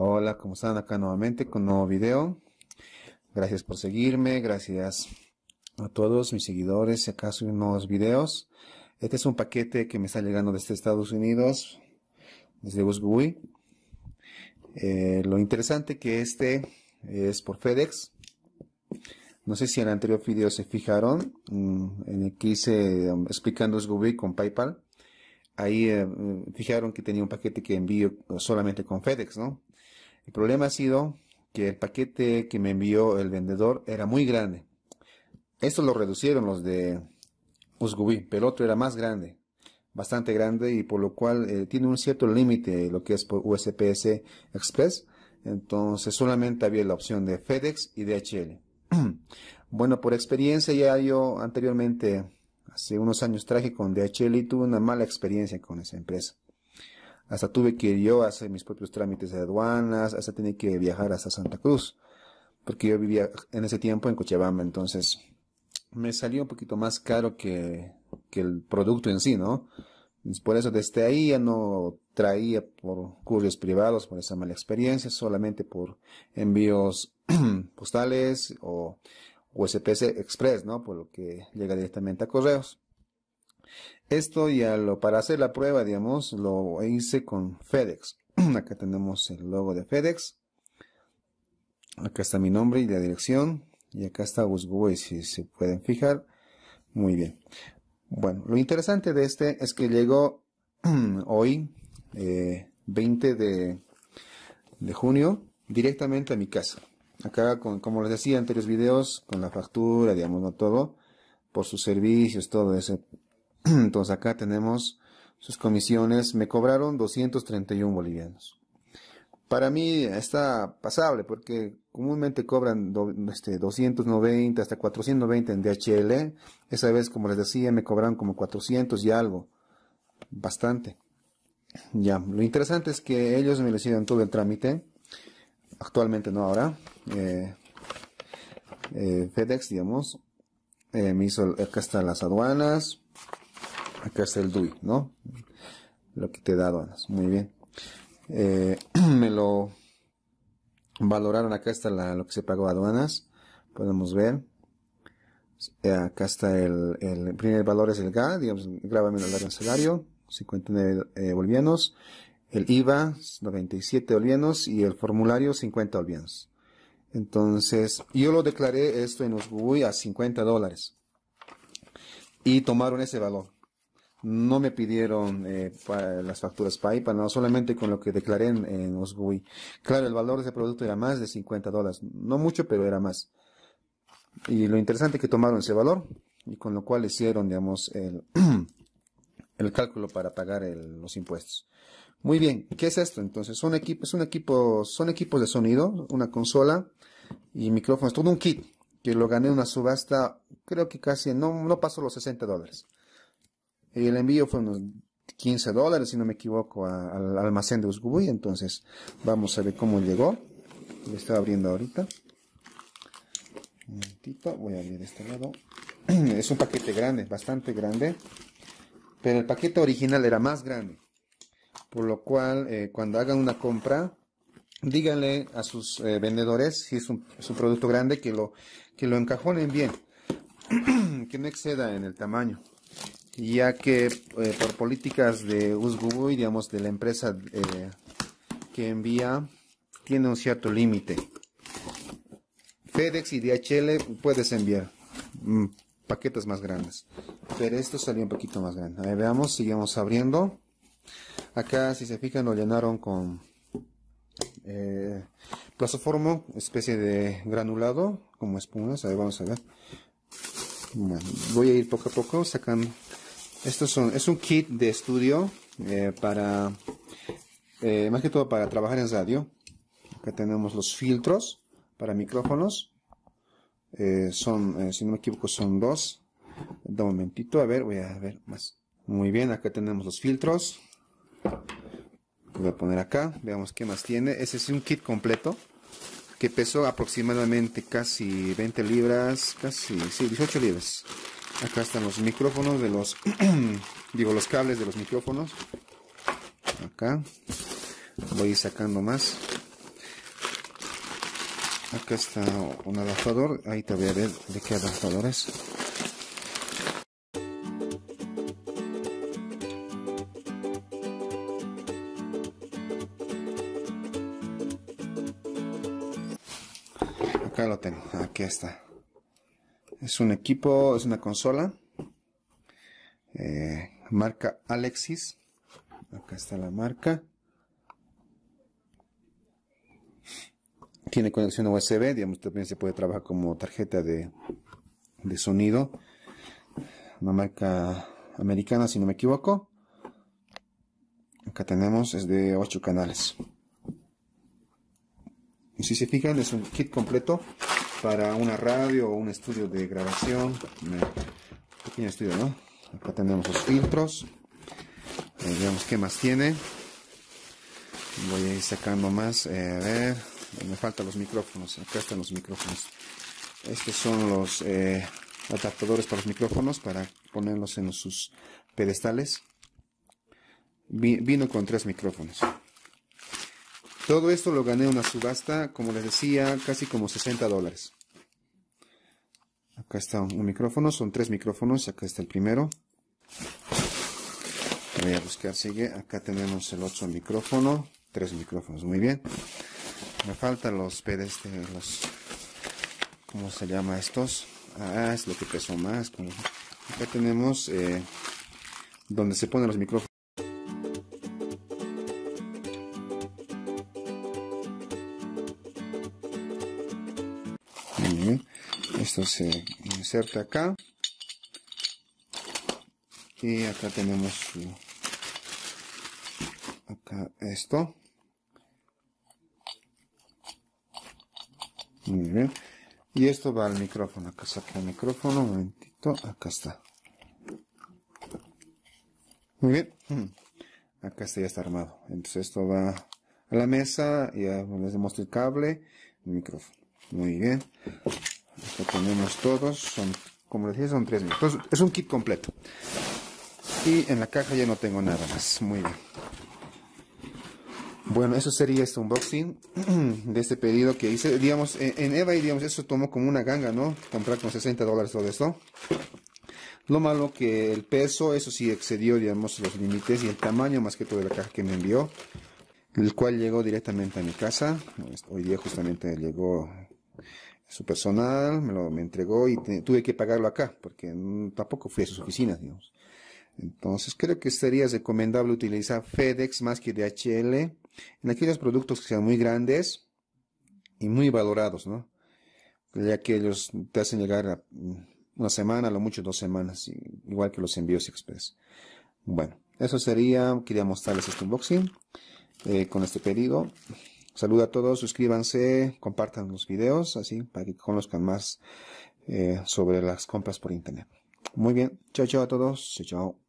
Hola, ¿cómo están? Acá nuevamente con un nuevo video. Gracias por seguirme, gracias a todos mis seguidores. Acá suben nuevos videos. Este es un paquete que me está llegando desde Estados Unidos, desde Usgui. Eh, lo interesante que este es por FedEx. No sé si en el anterior video se fijaron, mm, en el que hice um, explicando Usgui con PayPal ahí eh, fijaron que tenía un paquete que envío solamente con FedEx, ¿no? El problema ha sido que el paquete que me envió el vendedor era muy grande. Esto lo reducieron los de Usgubi, pero el otro era más grande, bastante grande y por lo cual eh, tiene un cierto límite lo que es por USPS Express. Entonces solamente había la opción de FedEx y DHL. bueno, por experiencia ya yo anteriormente, hace unos años traje con DHL y tuve una mala experiencia con esa empresa. Hasta tuve que yo hacer mis propios trámites de aduanas, hasta tenía que viajar hasta Santa Cruz, porque yo vivía en ese tiempo en Cochabamba, entonces me salió un poquito más caro que, que el producto en sí, ¿no? Por eso desde ahí ya no traía por couriers privados por esa mala experiencia, solamente por envíos postales o USPS Express, ¿no? Por lo que llega directamente a correos. Esto ya lo, para hacer la prueba, digamos, lo hice con FedEx. Acá tenemos el logo de FedEx. Acá está mi nombre y la dirección. Y acá está Usboy, si se pueden fijar. Muy bien. Bueno, lo interesante de este es que llegó hoy, 20 eh, de, de junio, directamente a mi casa. Acá, con, como les decía en anteriores videos, con la factura, digamos, no todo, por sus servicios, todo ese Entonces acá tenemos sus comisiones. Me cobraron 231 bolivianos. Para mí está pasable porque comúnmente cobran este, 290 hasta 490 en DHL. Esa vez, como les decía, me cobraron como 400 y algo. Bastante. Ya, lo interesante es que ellos me lo hicieron todo el trámite. Actualmente no ahora. Eh, eh, FedEx, digamos. Eh, me hizo, acá están las aduanas acá está el DUI, ¿no? Lo que te da aduanas, muy bien. Me lo valoraron, acá está lo que se pagó aduanas, podemos ver. Acá está el, el, primer valor es el GA, digamos, grábame el arancelario, 59 eh, bolivianos. El IVA, 97 bolivianos. Y el formulario, 50 bolivianos. Entonces, yo lo declaré esto en Usgui a 50 dólares. Y tomaron ese valor no me pidieron eh, las facturas PayPal, no solamente con lo que declaré en, en Claro, el valor de ese producto era más de 50 dólares, no mucho, pero era más. Y lo interesante es que tomaron ese valor y con lo cual hicieron, digamos, el, el cálculo para pagar los impuestos. Muy bien, ¿qué es esto? Entonces, son equipos, son equipos de sonido, una consola y micrófonos, todo un kit que lo gané en una subasta, creo que casi no, no pasó los 60 dólares. Y el envío fue unos 15 dólares, si no me equivoco, al almacén de Usgubuy. Entonces, vamos a ver cómo llegó. Lo estoy abriendo ahorita. Un momentito, voy a abrir este lado. Es un paquete grande, bastante grande. Pero el paquete original era más grande. Por lo cual, eh, cuando hagan una compra, díganle a sus eh, vendedores, si es un, producto grande, que lo, que lo encajonen bien. que no exceda en el tamaño ya que eh, por políticas de Usgubuy, digamos, de la empresa que envía, tiene un cierto límite. FedEx y DHL puedes enviar mm, paquetes más grandes, pero esto salió un poquito más grande. A ver, veamos, seguimos abriendo. Acá, si se fijan, lo llenaron con eh, plazoformo, especie de granulado, como espumas. A ver, vamos a ver. Voy a ir poco a poco sacando estos son, es un kit de estudio eh, para, eh, más que todo para trabajar en radio. Acá tenemos los filtros para micrófonos. Eh, son, si no me equivoco, son dos. De un momentito, a ver, voy a ver más. Muy bien, acá tenemos los filtros. Voy a poner acá, veamos qué más tiene. Ese es un kit completo que pesó aproximadamente casi 20 libras, casi, sí, 18 libras. Acá están los micrófonos de los, digo, los cables de los micrófonos. Acá. Voy sacando más. acá está un adaptador ahí te voy a ver de qué adaptador es acá lo tengo aquí está es un equipo es una consola eh, marca Alexis acá está la marca tiene conexión USB, digamos, también se puede trabajar como tarjeta de, sonido. Una marca americana, si no me equivoco. Acá tenemos, es de 8 canales. Si se fijan, es un kit completo para una radio o un estudio de grabación. Pequeño estudio, ¿no? Acá tenemos los filtros. Eh, veamos qué más tiene. Voy a ir sacando más. Eh, a ver me faltan los micrófonos acá están los micrófonos estos son los eh, adaptadores para los micrófonos para ponerlos en sus pedestales vino con tres micrófonos todo esto lo gané en una subasta como les decía casi como 60 dólares acá está un micrófono son tres micrófonos acá está el primero voy a buscar sigue acá tenemos el otro micrófono tres micrófonos muy bien me faltan los pedestres, los, ¿cómo se llama estos? Ah, es lo que pesó más. Acá tenemos eh, donde se ponen los micrófonos. Esto se inserta acá. Y acá tenemos acá esto. Muy bien. Y esto va al micrófono. Acá saca el micrófono. Un momentito. Acá está. Muy bien. Acá está, ya está armado. Entonces esto va a la mesa. Ya les demuestro el cable. El micrófono. Muy bien. Acá tenemos todos. Son, como dije, son tres micrófonos. Es un kit completo. Y en la caja ya no tengo nada más. Muy bien. Bueno, eso sería este unboxing de este pedido que hice. Digamos, en eBay, digamos, eso tomó como una ganga, ¿no? Comprar con 60 dólares todo esto. Lo malo que el peso, eso sí excedió, digamos, los límites y el tamaño más que todo de la caja que me envió, el cual llegó directamente a mi casa. Hoy día justamente llegó su personal, me lo me entregó y tuve que pagarlo acá, porque tampoco fui a sus oficinas, digamos. Entonces creo que sería recomendable utilizar FedEx más que DHL en aquellos productos que sean muy grandes y muy valorados, ¿no? Ya que ellos te hacen llegar a una semana, a lo mucho dos semanas, igual que los envíos express. Bueno, eso sería, quería mostrarles este unboxing eh, con este pedido. Saludo a todos, suscríbanse, compartan los videos, así, para que conozcan más eh, sobre las compras por internet. Muy bien, chao, chao a todos, chao, chao.